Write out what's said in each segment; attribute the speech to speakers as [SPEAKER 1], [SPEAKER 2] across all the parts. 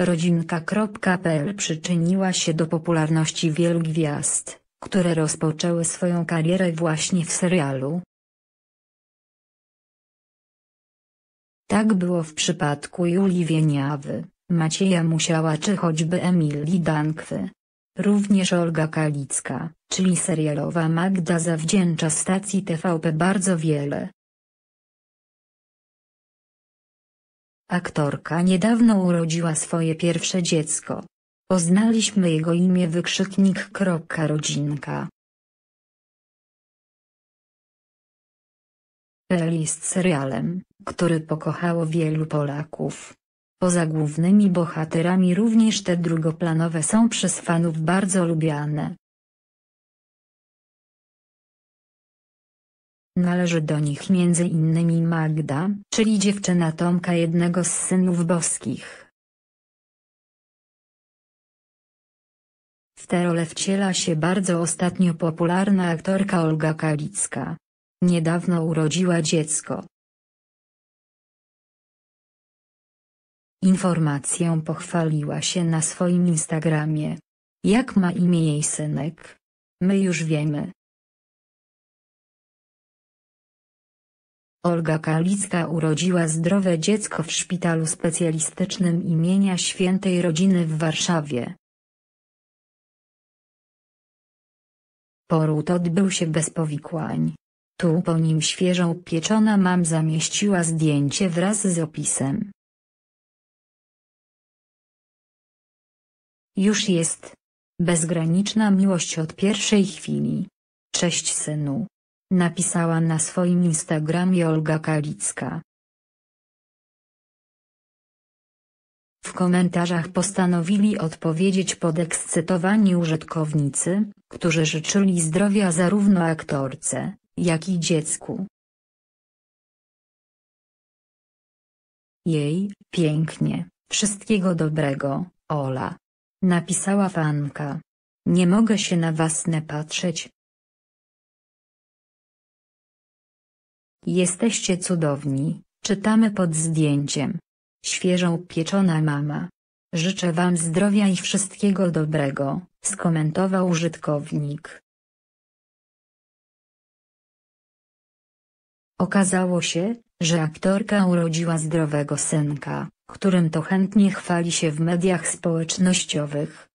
[SPEAKER 1] Rodzinka.pl przyczyniła się do popularności wielu gwiazd, które rozpoczęły swoją karierę właśnie w serialu. Tak było w przypadku Julii Wieniawy, Macieja Musiała czy choćby Emilii Dankwy. Również Olga Kalicka, czyli serialowa Magda zawdzięcza stacji TVP bardzo wiele. Aktorka niedawno urodziła swoje pierwsze dziecko. Poznaliśmy jego imię wykrzyknik. Rodzinka. PL jest serialem, który pokochało wielu Polaków. Poza głównymi bohaterami również te drugoplanowe są przez fanów bardzo lubiane. Należy do nich m.in. Magda, czyli dziewczyna Tomka jednego z synów boskich. W tę rolę wciela się bardzo ostatnio popularna aktorka Olga Kalicka. Niedawno urodziła dziecko. Informację pochwaliła się na swoim Instagramie. Jak ma imię jej synek? My już wiemy. Olga Kalicka urodziła zdrowe dziecko w szpitalu specjalistycznym imienia Świętej Rodziny w Warszawie. Poród odbył się bez powikłań. Tu po nim świeżą pieczona mam zamieściła zdjęcie wraz z opisem. Już jest. Bezgraniczna miłość od pierwszej chwili. Cześć synu. Napisała na swoim Instagramie Olga Kalicka. W komentarzach postanowili odpowiedzieć podekscytowani użytkownicy, którzy życzyli zdrowia zarówno aktorce, jak i dziecku. Jej, pięknie, wszystkiego dobrego, Ola. Napisała fanka. Nie mogę się na was nie patrzeć. Jesteście cudowni, czytamy pod zdjęciem. Świeżą pieczona mama. Życzę wam zdrowia i wszystkiego dobrego, skomentował użytkownik. Okazało się, że aktorka urodziła zdrowego synka, którym to chętnie chwali się w mediach społecznościowych.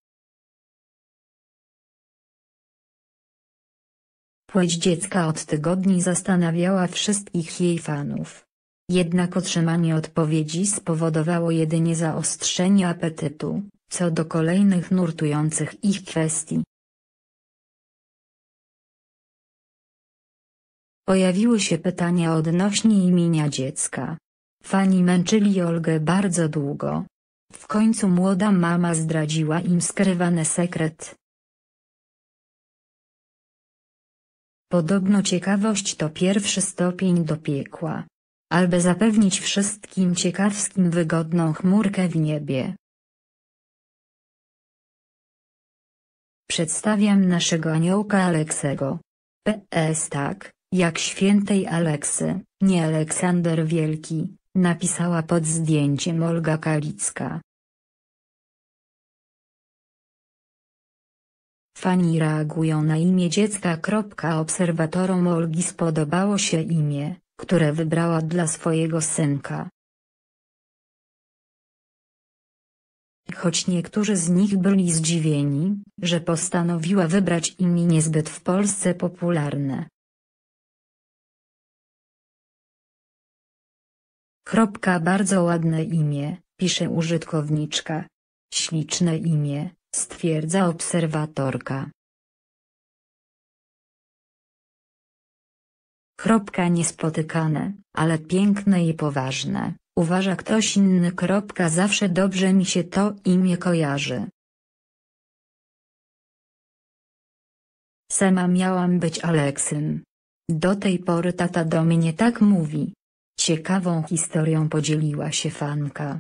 [SPEAKER 1] Płeć dziecka od tygodni zastanawiała wszystkich jej fanów. Jednak otrzymanie odpowiedzi spowodowało jedynie zaostrzenie apetytu, co do kolejnych nurtujących ich kwestii. Pojawiły się pytania odnośnie imienia dziecka. Fani męczyli Olgę bardzo długo. W końcu młoda mama zdradziła im skrywany sekret. Podobno ciekawość to pierwszy stopień do piekła. Aby zapewnić wszystkim ciekawskim wygodną chmurkę w niebie. Przedstawiam naszego aniołka Aleksego. PS tak, jak świętej Aleksy, nie Aleksander Wielki, napisała pod zdjęciem Olga Kalicka. Fani reagują na imię dziecka. Obserwatorom Olgi spodobało się imię, które wybrała dla swojego synka. Choć niektórzy z nich byli zdziwieni, że postanowiła wybrać imię niezbyt w Polsce popularne. Kropka bardzo ładne imię, pisze użytkowniczka. Śliczne imię, stwierdza obserwatorka. Kropka niespotykane, ale piękne i poważne, uważa ktoś inny. Kropka zawsze dobrze mi się to imię kojarzy. Sama miałam być Aleksym. Do tej pory tata do mnie tak mówi. Ciekawą historią podzieliła się fanka.